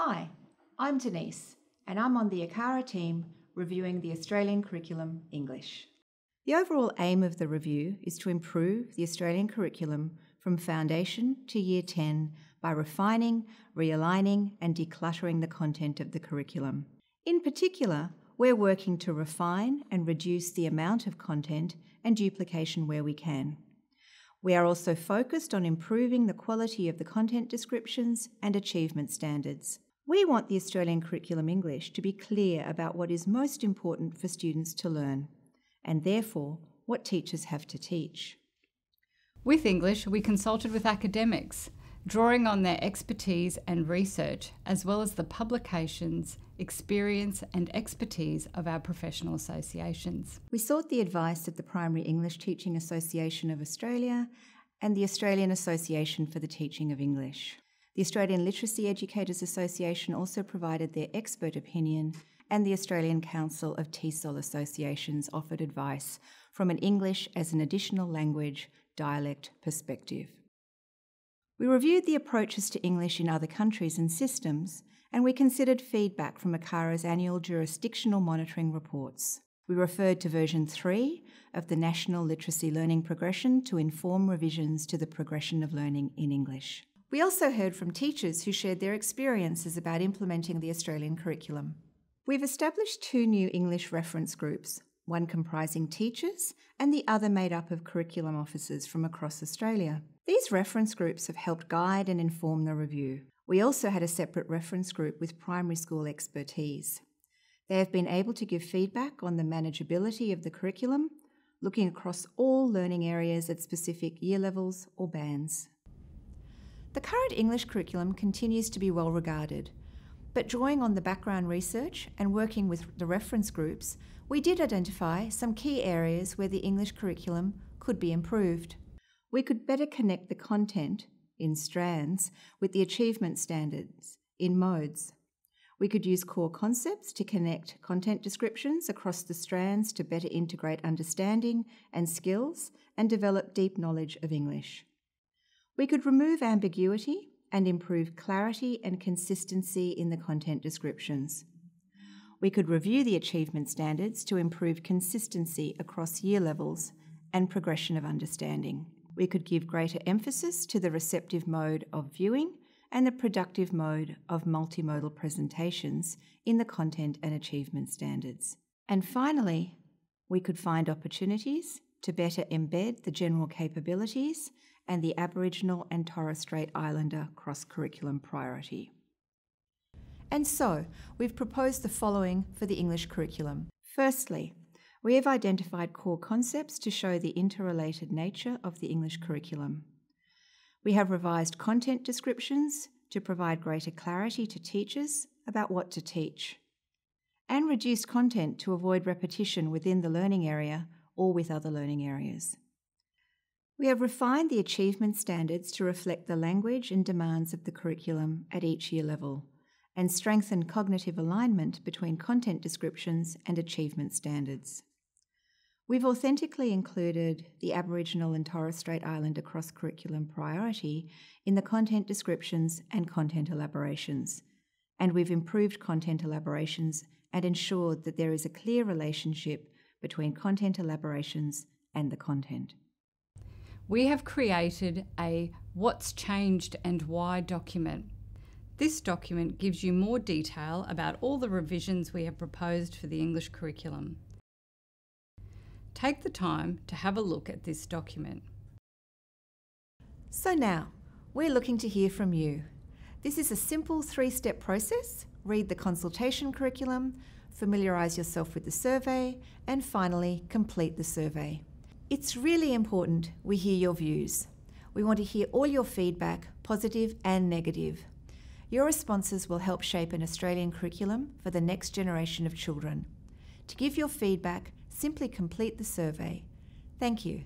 Hi, I'm Denise, and I'm on the ACARA team reviewing the Australian Curriculum English. The overall aim of the review is to improve the Australian curriculum from foundation to year 10 by refining, realigning, and decluttering the content of the curriculum. In particular, we're working to refine and reduce the amount of content and duplication where we can. We are also focused on improving the quality of the content descriptions and achievement standards. We want the Australian Curriculum English to be clear about what is most important for students to learn, and therefore what teachers have to teach. With English, we consulted with academics, drawing on their expertise and research, as well as the publications, experience, and expertise of our professional associations. We sought the advice of the Primary English Teaching Association of Australia and the Australian Association for the Teaching of English. The Australian Literacy Educators Association also provided their expert opinion, and the Australian Council of TESOL Associations offered advice from an English as an additional language dialect perspective. We reviewed the approaches to English in other countries and systems, and we considered feedback from ACARA's annual jurisdictional monitoring reports. We referred to version 3 of the National Literacy Learning Progression to inform revisions to the progression of learning in English. We also heard from teachers who shared their experiences about implementing the Australian curriculum. We've established two new English reference groups, one comprising teachers and the other made up of curriculum officers from across Australia. These reference groups have helped guide and inform the review. We also had a separate reference group with primary school expertise. They have been able to give feedback on the manageability of the curriculum, looking across all learning areas at specific year levels or bands. The current English curriculum continues to be well regarded, but drawing on the background research and working with the reference groups, we did identify some key areas where the English curriculum could be improved. We could better connect the content in strands with the achievement standards in modes. We could use core concepts to connect content descriptions across the strands to better integrate understanding and skills and develop deep knowledge of English. We could remove ambiguity and improve clarity and consistency in the content descriptions. We could review the achievement standards to improve consistency across year levels and progression of understanding. We could give greater emphasis to the receptive mode of viewing and the productive mode of multimodal presentations in the content and achievement standards. And finally, we could find opportunities to better embed the general capabilities and the Aboriginal and Torres Strait Islander cross curriculum priority. And so, we've proposed the following for the English curriculum. Firstly, we have identified core concepts to show the interrelated nature of the English curriculum. We have revised content descriptions to provide greater clarity to teachers about what to teach, and reduced content to avoid repetition within the learning area or with other learning areas. We have refined the achievement standards to reflect the language and demands of the curriculum at each year level and strengthened cognitive alignment between content descriptions and achievement standards. We've authentically included the Aboriginal and Torres Strait Islander cross curriculum priority in the content descriptions and content elaborations, and we've improved content elaborations and ensured that there is a clear relationship between content elaborations and the content we have created a What's Changed and Why document. This document gives you more detail about all the revisions we have proposed for the English curriculum. Take the time to have a look at this document. So now, we're looking to hear from you. This is a simple three step process read the consultation curriculum, familiarise yourself with the survey, and finally complete the survey. It's really important we hear your views. We want to hear all your feedback, positive and negative. Your responses will help shape an Australian curriculum for the next generation of children. To give your feedback, simply complete the survey. Thank you.